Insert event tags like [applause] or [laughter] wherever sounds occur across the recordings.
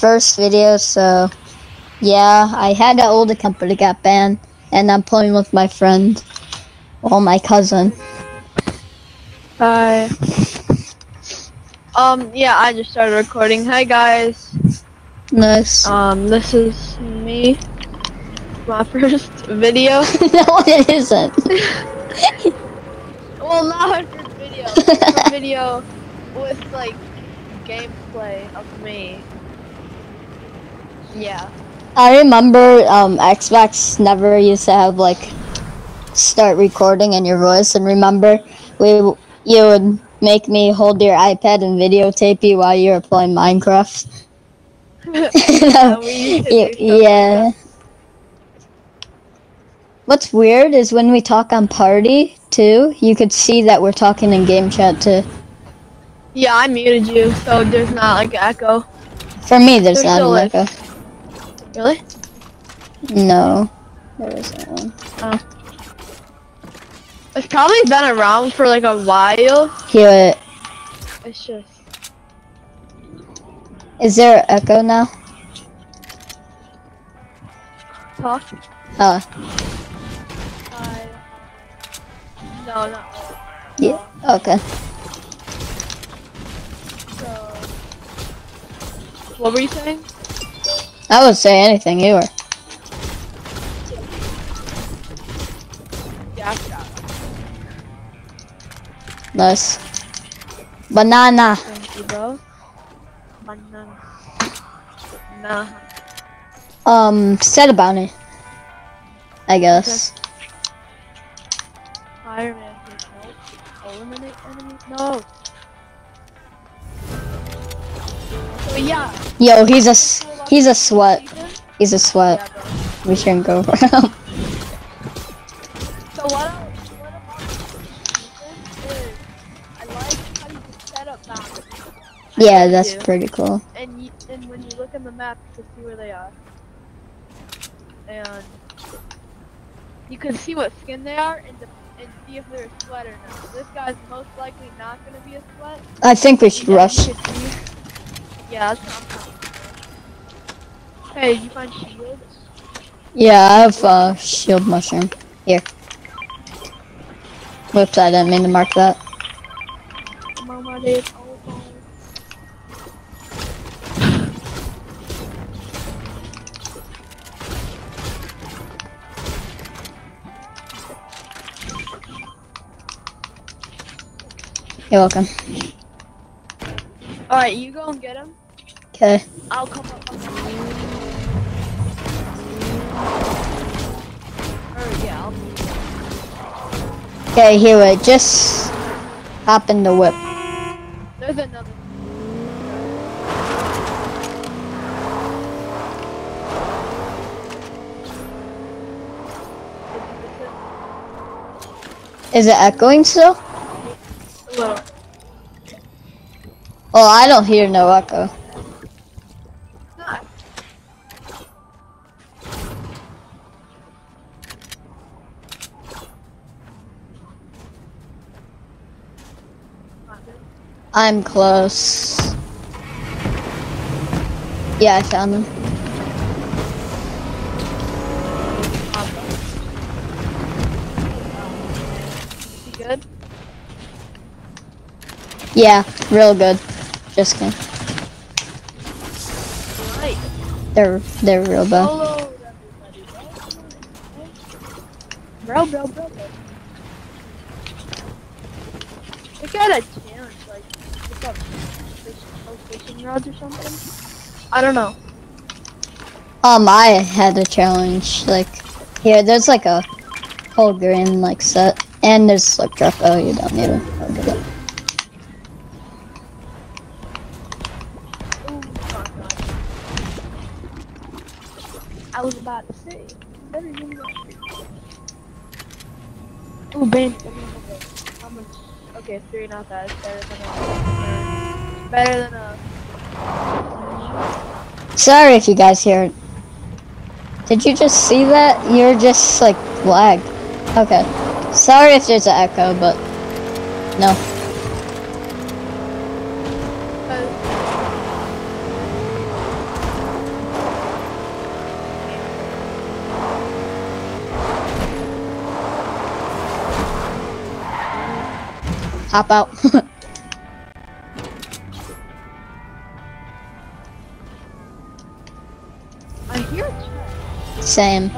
first video, so yeah, I had an old account but it got banned, and I'm playing with my friend, well, my cousin. Hi. Um, yeah, I just started recording. Hi guys. Nice. Um, this is me. My [laughs] first video. [laughs] no, it isn't. [laughs] well, not my first video. First video with like gameplay of me. Yeah. I remember um, Xbox never used to have like start recording in your voice, and remember we you would make me hold your iPad and videotape you while you were playing Minecraft. [laughs] Yeah, we used to [laughs] Y- do stuff like yeah. What's weird is when we talk on party too, you could see that we're talking in game chat too. Yeah, I muted you, so there's not like echo. For me, there's There not an echo. Really? No, there isn't one. It's probably been around for like a while. Here, It's just is there an echo now? talk. Uh, I... No, not yeah. Okay. so. What were you saying? I would say anything you were. Yeah, Nice. Banana. Thank you, bro. Banana. Nah. Um, set a bounty. I guess. Can help eliminate enemies. No. So yeah. Yo, he's a he's a sweat. He's a sweat. We shouldn't go for him. [laughs] So what I what about Ethan is I like how you can set up yeah, that's do. pretty cool. And you, and when you look on the map, you can see where they are. And you can see what skin they are and, and see if they're a sweat or not. This guy's most likely not going to be a sweat. I think we should Yeah, rush. you could see- Yeah, Hey, did you find shields? Yeah, I have uh, shield mushroom. Here. Whoops, I didn't mean to mark that. You're welcome. Alright, you go and get him. Okay. I'll come up. Okay, here, wait. Just hop in the whip. There's another. Is it echoing still? A little. Oh, I don't hear no echo. I'm close. Yeah, I found them. Good? Yeah, real good. Just kidding. Right. They're they're real bad. Hello. Bro, bro, bro, bro. We got a challenge, like, pick up fish, rods or something. I don't know. Um, I had a challenge. Like, here, there's like a whole green like set, and there's slip drop. Oh, you don't need it. I'll get it. Ooh, fuck, God. I was about to say. better than that. Ooh, Ben. How much? Okay, three, not bad. It's better than a. it's Better than a. Sorry if you guys hear it. Did you just see that? You're just like lagged. Okay. Sorry if there's an echo, but no. Hop out. [laughs] Same.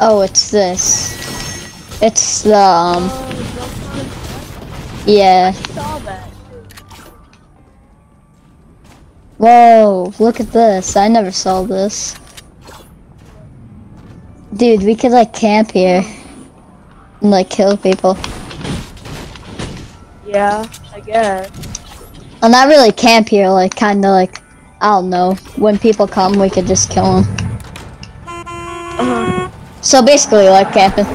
Oh. It's this. It's the um. That's not a chest. Yeah. I saw that. too. Whoa! Look at this. I never saw this. Dude, we could like camp here and like kill people. Yeah, I guess. Well, not really camp here. Like kind of like I don't know. When people come, we could just kill them. Uh-huh. So basically, like camping.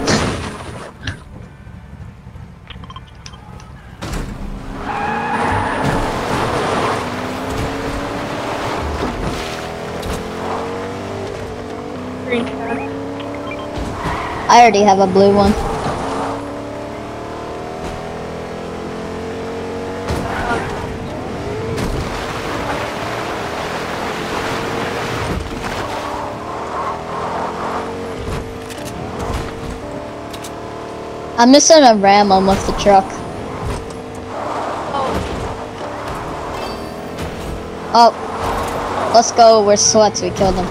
Green. I already have a blue one. I'm missing a ram on with the truck. Oh, Oh, let's go. We're sweats. We killed them.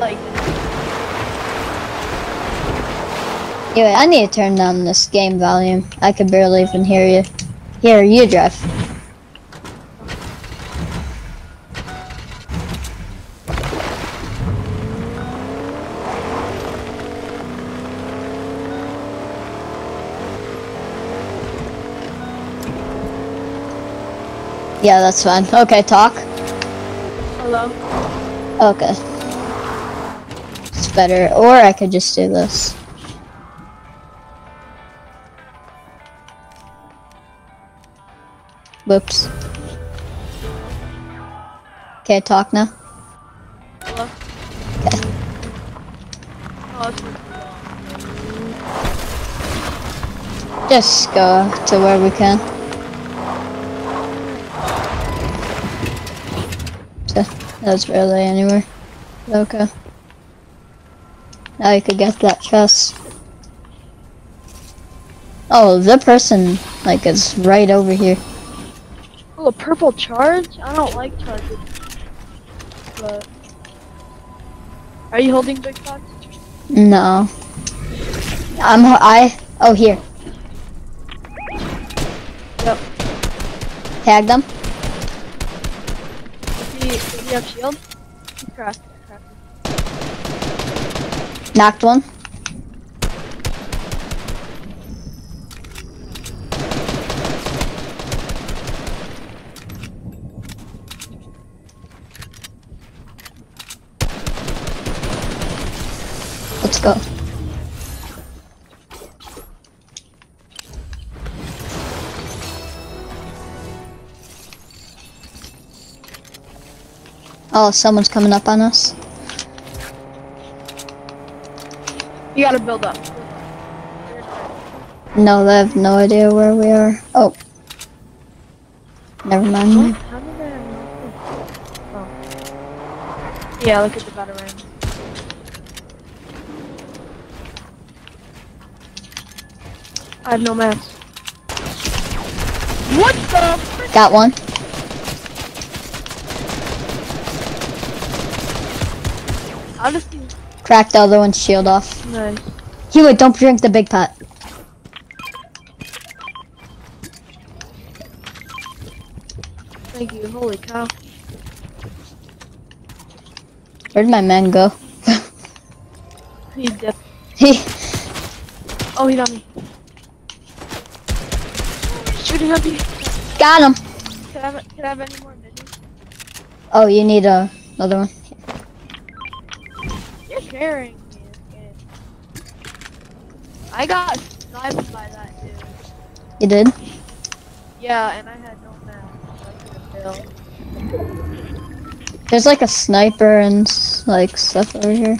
Like, Anyway, I need to turn down this game volume. I can barely even hear you. Here, you drive. Yeah, that's fine. Okay, talk. hello? Okay. It's better. Or I could just do this. Whoops. Okay, talk now. Hello? Okay. Just go to where we can. That's barely anywhere. Okay. Now you could get that chest. Oh, the person, like, is right over here. Oh, a purple charge? I don't like charges. But are you holding big box? No. I'm, I, oh, here. Yep. Tag them. He have shield? Knocked one. Let's go. Oh, someone's coming up on us. You gotta build up. No, they have no idea where we are. Oh. Never mind. Oh. Yeah, look at the batarang. I have no maps. What the? Got one. Does he? Cracked the other one's shield off. Nice. Here, wait, don't drink the big pot. Thank you. Holy cow. Where'd my man go? [laughs] He's dead. He, [laughs] Oh, he got me. Shooting at me. got him. Can I have, can I have any more? Oh, you need a, another one. You're carrying me this game. I got sniped by that dude. You did? Yeah, and I had no map. So I couldn't build. There's like a sniper and like stuff over here.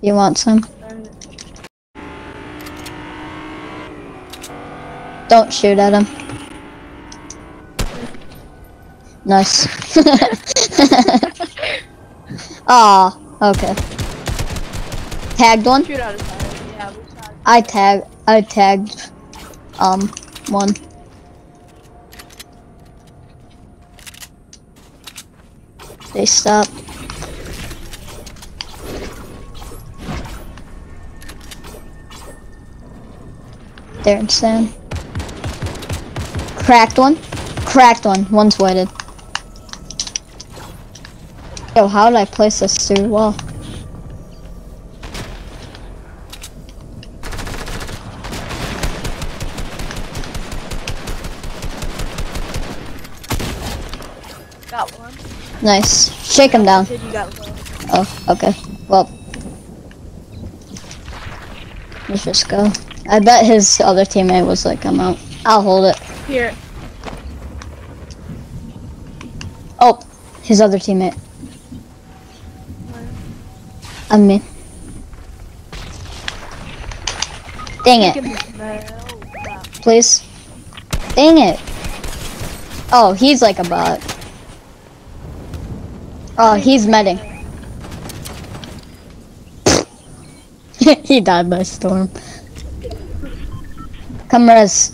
You want some? Don't shoot at him. Nice. [laughs] Ah, okay. Tagged one. Shoot out his head. Yeah, we. I tag. I tagged. Um, one. They stop. There and stand. Cracked one. Cracked one. One's weighted. Yo, how did I place this through the wall? Got one. Nice. Shake him down. Kid, you got one. Oh, okay. Well, let's just go. I bet his other teammate was like, I'm out. I'll hold it. Here. Oh, his other teammate. I mean. Dang it, me smell. Wow. please. Dang it. Oh, he's like a bot. Oh, he's medding. [laughs] he died by storm. Come res.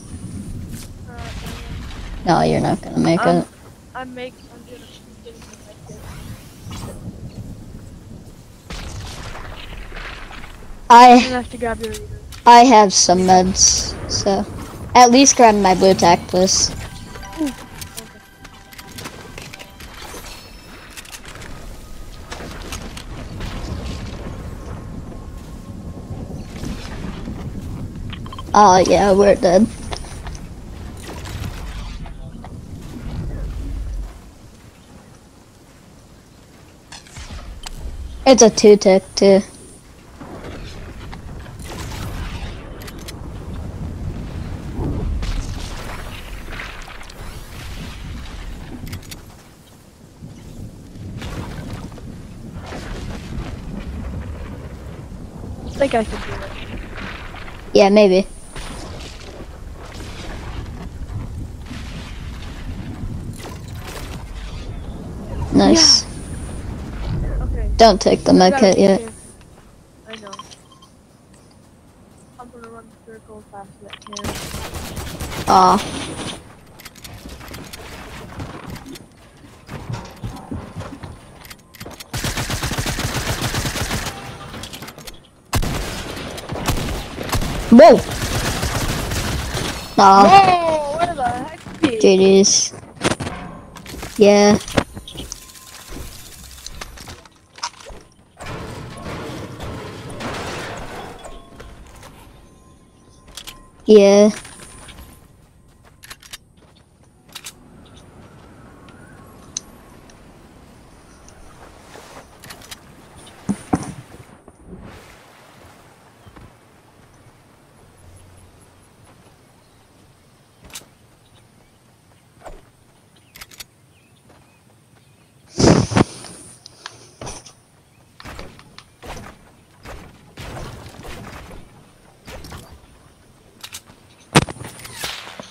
No, you're not gonna make Um, it. I'm make. I'm gonna. I'm getting the med kit. I I'm have to grab your. I have some meds, so at least grab my blue tack, please. Oh yeah, we're dead. It's a two tick too. I think I can do it. Yeah, maybe. Nice. Okay. Don't take the med kit yet. careful. I know. I'm gonna run the fast as I can. Aw. Whoa! Aw, Whoa! Where the heck is? GG's. Yeah. Yeah.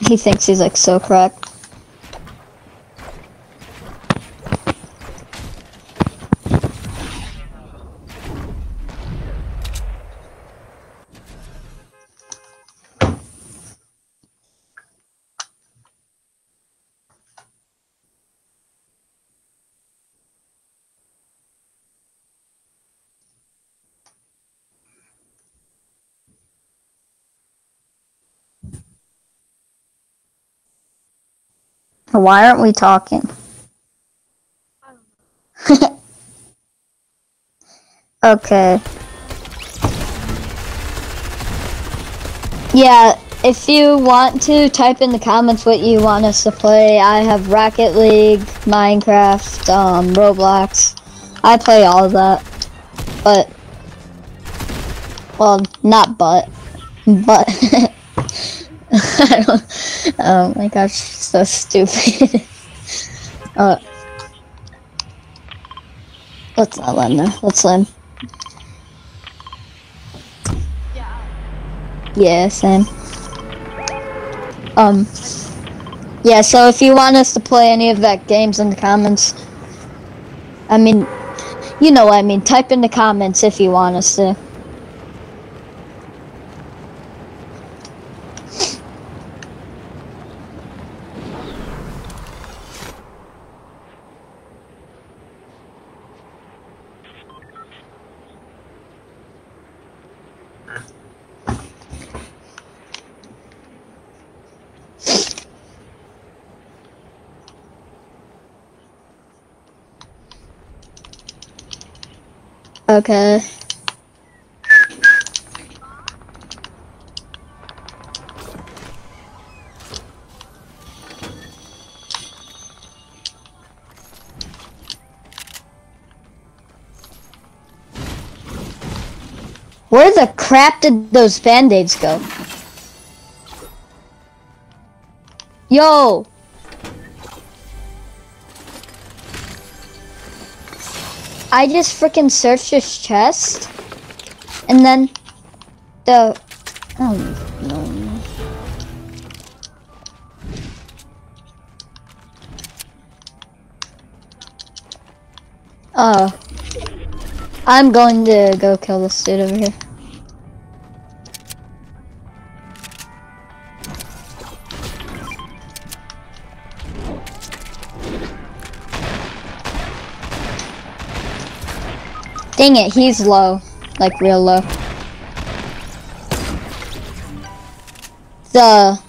He thinks he's like so cracked. Why aren't we talking? [laughs] Okay. Yeah, if you want to type in the comments what you want us to play, I have Rocket League, Minecraft, um, Roblox. I play all of that. But, well, not but, but. [laughs] [laughs] Oh my gosh, so stupid. [laughs] uh, let's not land there. Let's land. Yeah. Yeah, same. Um, Yeah, so if you want us to play any of that games in the comments, I mean, you know I mean. Type in the comments if you want us to. Okay. Where the crap did those band-aids go? Yo! I just freaking searched his chest, and then the oh no. Oh, I'm going to go kill this dude over here. Dang it, he's low. Like real low. The